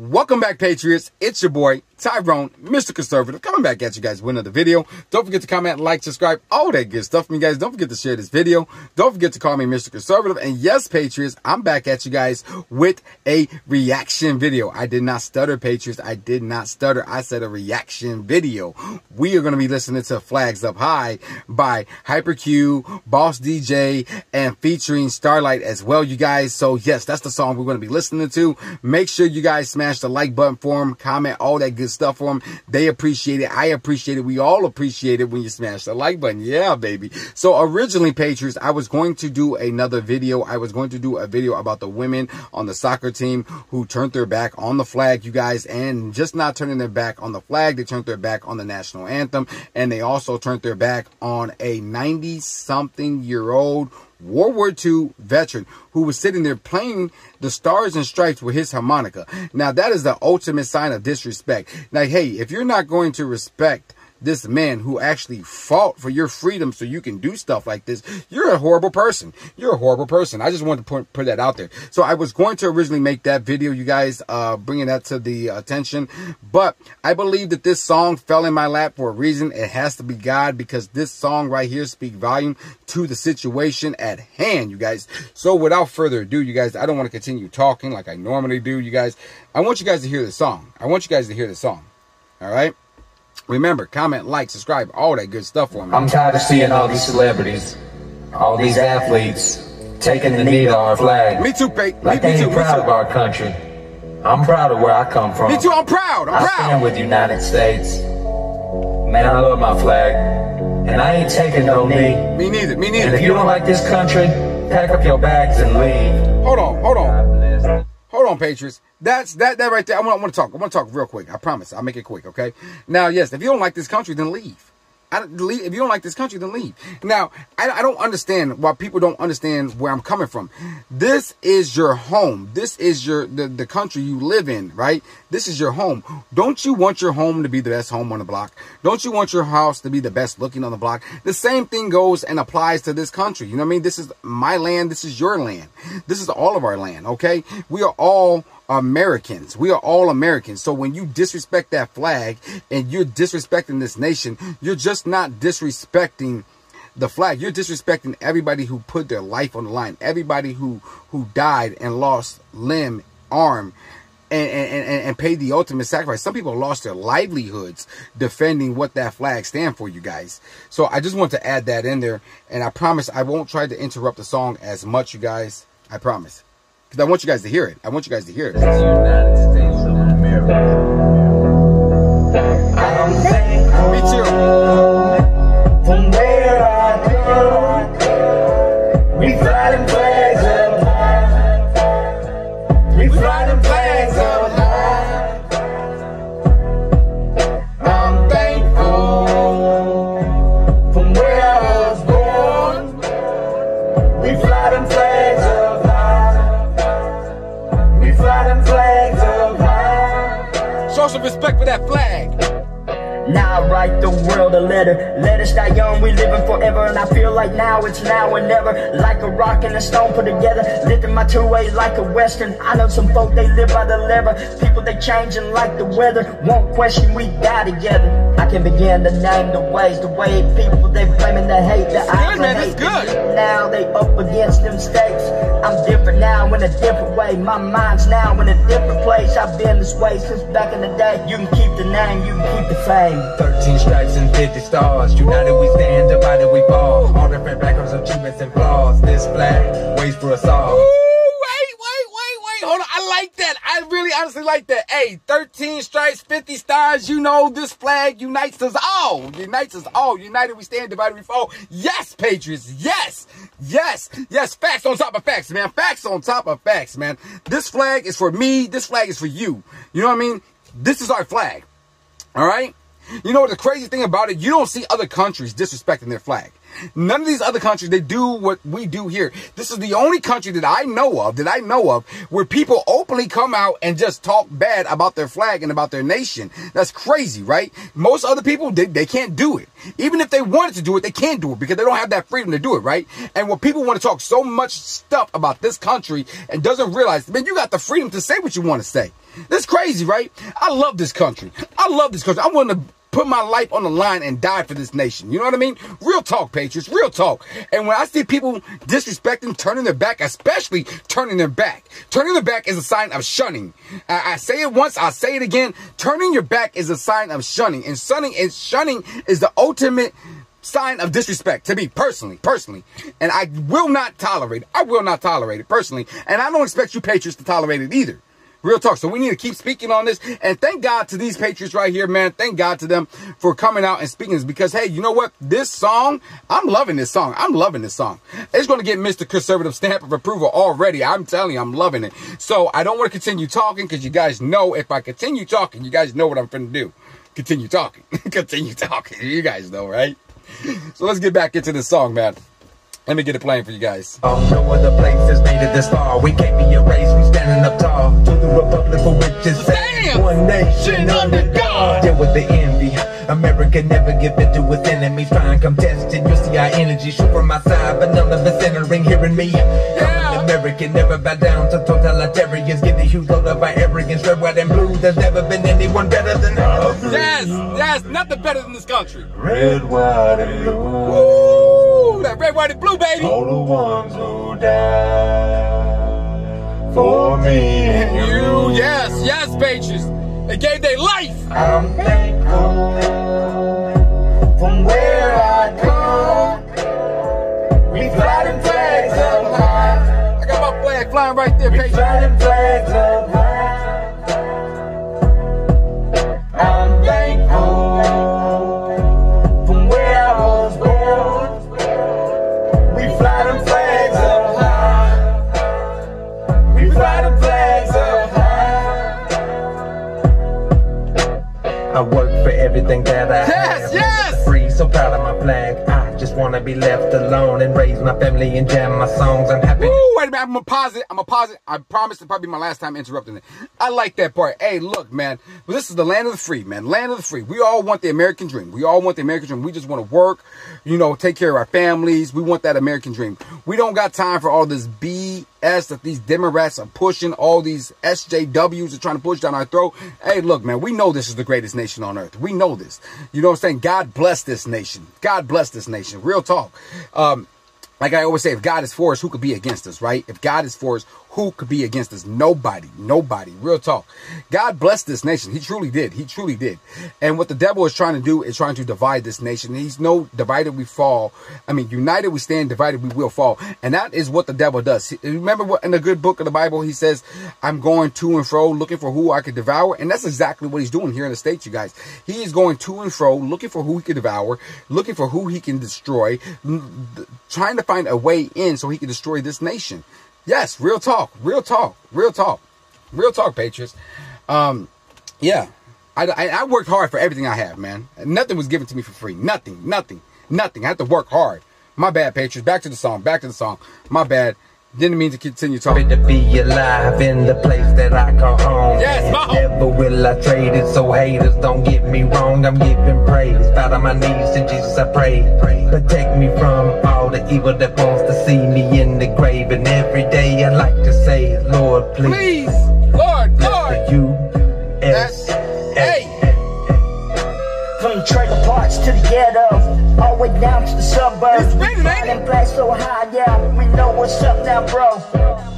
Welcome back, Patriots. It's your boy, Tyrone, Mr. Conservative, coming back at you guys with another video. Don't forget to comment, like, subscribe, all that good stuff from you guys. Don't forget to share this video. Don't forget to call me Mr. Conservative. And yes, Patriots, I'm back at you guys with a reaction video. I did not stutter, Patriots. I did not stutter. I said a reaction video. We are going to be listening to Flags Up High by Hyper Q, Boss DJ, and featuring Starlite as well, you guys. So yes, that's the song we're going to be listening to. Make sure you guys smash the like button for them, comment, all that good stuff for them. They appreciate it. I appreciate it. We all appreciate it when you smash the like button. Yeah, baby. So originally, Patriots, I was going to do another video. I was going to do a video about the women on the soccer team who turned their back on the flag, you guys, and just not turning their back on the flag. They turned their back on the national anthem, and they also turned their back on a 90 something year old World War II veteran who was sitting there playing the stars and stripes with his harmonica. Now, that is the ultimate sign of disrespect. Now, hey, if you're not going to respect this man who actually fought for your freedom so you can do stuff like this, you're a horrible person. You're a horrible person. I just wanted to put, put that out there. So I was going to originally make that video, you guys, uh, bringing that to the attention. But I believe that this song fell in my lap for a reason. It has to be God because this song right here speaks volume to the situation at hand, you guys. So without further ado, you guys, I don't want to continue talking like I normally do, you guys. I want you guys to hear the song. I want you guys to hear the song. All right? Remember, comment, like, subscribe, all that good stuff for me. I'm tired of seeing all these celebrities, all these athletes taking the knee to our flag. Me too, Pate. Like me, they me ain't too, proud of our country. I'm proud of where I come from. Me too, I'm proud. I'm I proud. stand with the United States. Man, I love my flag. And I ain't taking no knee. Me neither, me neither. And if you don't like this country, pack up your bags and leave. Hold on, hold on. Hold on, Patriots. That's that that right there. I want, I want to talk. I want to talk real quick. I promise. I'll make it quick. Okay. Now, yes, if you don't like this country, then leave. I leave. If you don't like this country, then leave. Now, I, I don't understand why people don't understand where I'm coming from. This is your home. This is your the, the country you live in, right? This is your home. Don't you want your home to be the best home on the block? Don't you want your house to be the best looking on the block? The same thing goes and applies to this country. You know what I mean? This is my land. This is your land. This is all of our land. Okay. We are all Americans. We are all Americans. So when you disrespect that flag and you're disrespecting this nation, you're just not disrespecting the flag. You're disrespecting everybody who put their life on the line, everybody who who died and lost limb, arm, and, and, and, and paid the ultimate sacrifice. Some people lost their livelihoods defending what that flag stand for, you guys. So I just want to add that in there. And I promise I won't try to interrupt the song as much, you guys. I promise. Because I want you guys to hear it. I want you guys to hear it. For that flag. Now I write the world a letter. Let us die young, we living forever. And I feel like now it's now or never. Like a rock and a stone put together. Lifting my two way like a western. I know some folk they live by the lever. People they changing like the weather. Won't question we die together. I can begin to name the ways, the way people they blaming the hate. The I good, man, hate. good. Now they up against them stakes. I'm different now in a different way. My mind's now in a different place. I've been this way since back in the day. You can keep the name, you can keep the fame. 13 stripes and 50 stars. United we stand, divided we fall. All different backgrounds, achievements, and flaws. This flag like that. Hey, 13 stripes, 50 stars. You know, this flag unites us all. Unites us all. United we stand, divided we fall. Yes, Patriots. Yes. Yes. Yes. Facts on top of facts, man. Facts on top of facts, man. This flag is for me. This flag is for you. You know what I mean? This is our flag. All right? You know the crazy thing about it? You don't see other countries disrespecting their flag. None of these other countries, they do what we do here. This is the only country that I know of, that I know of, where people openly come out and just talk bad about their flag and about their nation. That's crazy, right? Most other people, they, they can't do it. Even if they wanted to do it, they can't do it because they don't have that freedom to do it, right? And when people want to talk so much stuff about this country and doesn't realize, man, you got the freedom to say what you want to say. That's crazy, right? I love this country. I love this country. I want to put my life on the line and die for this nation. You know what I mean? Real talk, Patriots. Real talk. And when I see people disrespecting, turning their back, especially turning their back, turning their back is a sign of shunning. I, I say it once, I say it again. Turning your back is a sign of shunning. And shunning is shunning is the ultimate sign of disrespect to me personally, personally. And I will not tolerate it. I will not tolerate it personally. And I don't expect you Patriots to tolerate it either. Real talk. So we need to keep speaking on this. And thank God to these Patriots right here, man. Thank God to them for coming out and speaking this because, hey, you know what? This song, I'm loving this song. I'm loving this song. It's going to get Mr. Conservative stamp of approval already. I'm telling you, I'm loving it. So I don't want to continue talking because you guys know if I continue talking, you guys know what I'm going to do. Continue talking. continue talking. You guys know, right? So let's get back into the song, man. Let me get it playing for you guys. Oh, no other place has made it this far. We can't be erased, we standing up tall. To the republic for which is one nation under God. Deal with the envy. America never give in to its enemies. Try and contest it. You see our energy shoot from my side, but none of us entering hearing me. Yeah. American never bow down to totalitarians. Get the huge load of our arrogance. Red, white, and blue. There's never been anyone better than us. Yes, yes, nothing better than this country. Red, white, and blue. Woo! Red, blue, baby. All the ones who died for me. and You, yes, yes, Patriots. They gave their life. I'm thankful from where I come. We fly them flags up high. I got my flag flying right there, We Patriots. fly them flags up proud of my flag. I just wanna be left alone and raise my family and jam my songs. I'm happy. Woo, wait a minute. I'm gonna pause it. I'm gonna pause it. I promise it'll probably be my last time interrupting it. I like that part. Hey, look, man. This is the land of the free, man. Land of the free. We all want the American dream. We all want the American dream. We just want to work, you know, take care of our families. We want that American dream. We don't got time for all this BS that these Democrats are pushing, all these SJWs are trying to push down our throat. Hey, look, man, we know this is the greatest nation on earth. We know this. You know what I'm saying? God bless this nation. God bless this nation. Real talk. Um, like I always say, if God is for us, who could be against us, right? If God is for us, who could be against us? Nobody, nobody. Real talk. God blessed this nation. He truly did. He truly did. And what the devil is trying to do is trying to divide this nation. He's no divided we fall. I mean, united we stand, divided we will fall. And that is what the devil does. Remember what in the good book of the Bible, he says, I'm going to and fro looking for who I could devour. And that's exactly what he's doing here in the States, you guys. He is going to and fro looking for who he can devour, looking for who he can destroy, trying to find a way in so he can destroy this nation. Yes, real talk, real talk, real talk, real talk, Patriots. Um, yeah, I, I, I worked hard for everything I have, man. Nothing was given to me for free. Nothing, nothing, nothing. I had to work hard. My bad, Patriots. Back to the song. Back to the song. My bad. Didn't mean to continue talking. To be alive in the place that I call home. Yes, Mo. Never will I trade it, so haters don't get me wrong. I'm giving praise. Bow on my knees to Jesus, I pray. Protect me from all the evil that wants to see me in the grave. And every day I like to say, Lord, please. Please, Lord, Lord. The U That's, S hey, From trailer parks to the ghetto, way down to the suburbs. It's raining, ain't it? Black so high, yeah, we know what's up now, bro.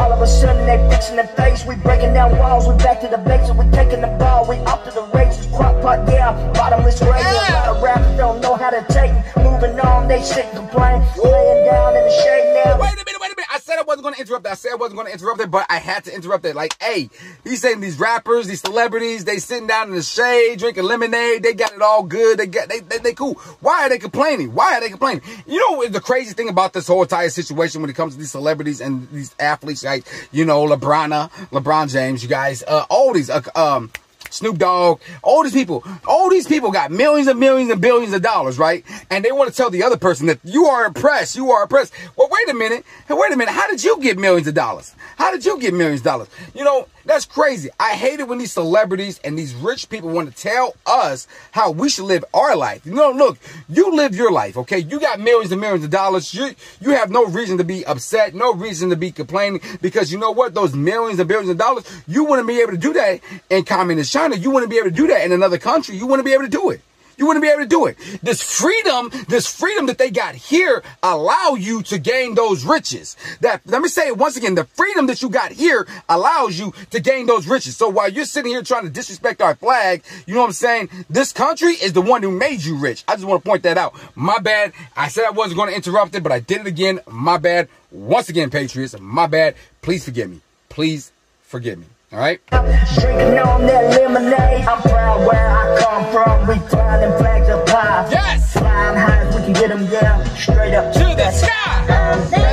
All of a sudden they fixing their face, we breaking down walls, we back to the basics, we taking the ball, we off to the races, crop pot, yeah, bottomless grave. Yeah. A lot of rappers don't know how to take, it. moving on, they sit and complain, laying down in the shade now. Wait a minute, wait a minute. I said I wasn't going to interrupt that. I said I wasn't going to interrupt it, but I had to interrupt it. Like, hey, he's saying these rappers, these celebrities, they sitting down in the shade, drinking lemonade. They got it all good. They got, they, they, they cool. Why are they complaining? Why are they complaining? You know, the crazy thing about this whole entire situation when it comes to these celebrities and these athletes, like, you know, LeBron, uh, LeBron James, you guys, uh, all these, uh, um, Snoop Dogg, all these people, all these people got millions and millions and billions of dollars, right? And they want to tell the other person that you are oppressed, you are oppressed. Well, wait a minute. Hey, wait a minute. How did you get millions of dollars? How did you get millions of dollars? You know, that's crazy. I hate it when these celebrities and these rich people want to tell us how we should live our life. You know, look, you live your life, okay? You got millions and millions of dollars. You you have no reason to be upset, no reason to be complaining because you know what? Those millions and billions of dollars, you wouldn't be able to do that in communist China. You wouldn't be able to do that in another country. You wouldn't be able to do it. You wouldn't be able to do it. This freedom, this freedom that they got here allow you to gain those riches. That let me say it once again, the freedom that you got here allows you to gain those riches. So while you're sitting here trying to disrespect our flag, you know what I'm saying? This country is the one who made you rich. I just want to point that out. My bad. I said I wasn't going to interrupt it, but I did it again. My bad. Once again, Patriots, my bad. Please forgive me. Please forgive me. All right. Drinking on that lemonade. I'm proud where I come from. We flying flags up high. Yes. Flying high we can get them, yeah. Straight up To the sky.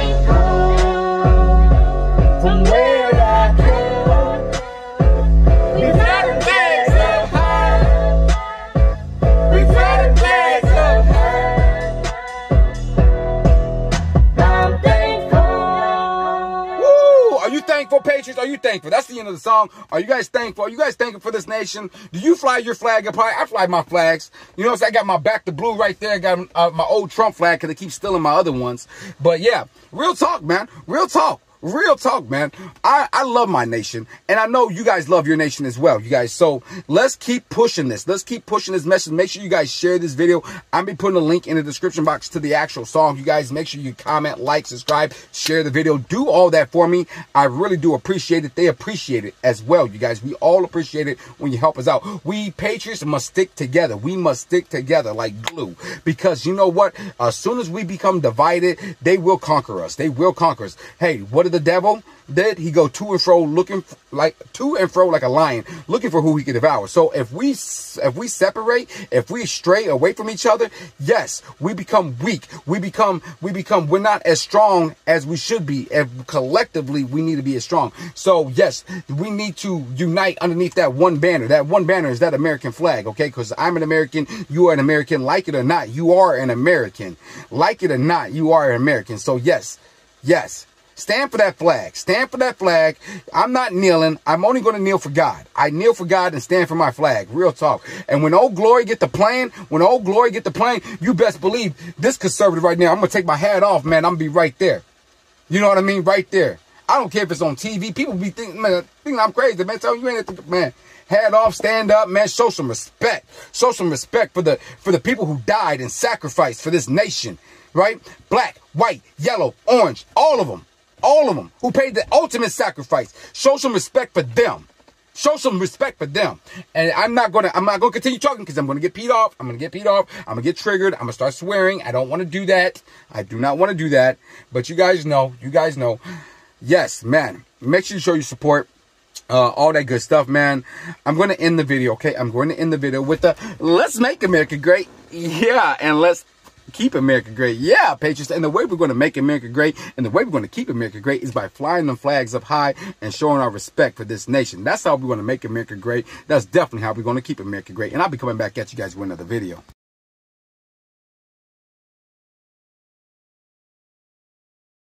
Thankful, Patriots? Are you thankful? That's the end of the song. Are you guys thankful? Are you guys thankful for this nation? Do you fly your flag? I fly my flags. You know what I'm saying? I got my Back the Blue right there. I got uh, my old Trump flag because they keep stealing my other ones. But yeah, real talk, man. Real talk. Real talk, man. I, I love my nation, and I know you guys love your nation as well, you guys. So let's keep pushing this. Let's keep pushing this message. Make sure you guys share this video. I'm be putting a link in the description box to the actual song. You guys make sure you comment, like, subscribe, share the video. Do all that for me. I really do appreciate it. They appreciate it as well, you guys. We all appreciate it when you help us out. We Patriots must stick together. We must stick together like glue because you know what? As soon as we become divided, they will conquer us. They will conquer us. Hey, what did the devil did? He go to and fro looking like to and fro like a lion, looking for who he can devour. So if we if we separate, if we stray away from each other, yes, we become weak. We become we become we're not as strong as we should be. And collectively, we need to be as strong. So yes, we need to unite underneath that one banner. That one banner is that American flag, okay? Because I'm an American, you are an American. Like it or not, you are an American. Like it or not, you are an American. So yes, yes. Stand for that flag. Stand for that flag. I'm not kneeling. I'm only going to kneel for God. I kneel for God and stand for my flag. Real talk. And when old glory get the plane, when old glory get the plane, you best believe this conservative right now. I'm going to take my hat off, man. I'm going to be right there. You know what I mean? Right there. I don't care if it's on TV. People be thinking, man, thinking I'm crazy, man. Tell you ain't, man. Head off, stand up, man. Show some respect. Show some respect for the for the people who died and sacrificed for this nation, right? Black, white, yellow, orange, all of them, all of them who paid the ultimate sacrifice. Show some respect for them. Show some respect for them. And I'm not gonna I'm not gonna continue talking because I'm gonna get peed off. I'm gonna get peed off. I'm gonna get triggered. I'm gonna start swearing. I don't want to do that. I do not want to do that. But you guys know, you guys know. Yes, man. Make sure you show your support. Uh, all that good stuff, man. I'm going to end the video, okay? I'm going to end the video with the let's make America great. Yeah, and let's keep America great. Yeah, Patriots. And the way we're going to make America great and the way we're going to keep America great is by flying the flags up high and showing our respect for this nation. That's how we're going to make America great. That's definitely how we're going to keep America great. And I'll be coming back at you guys with another video.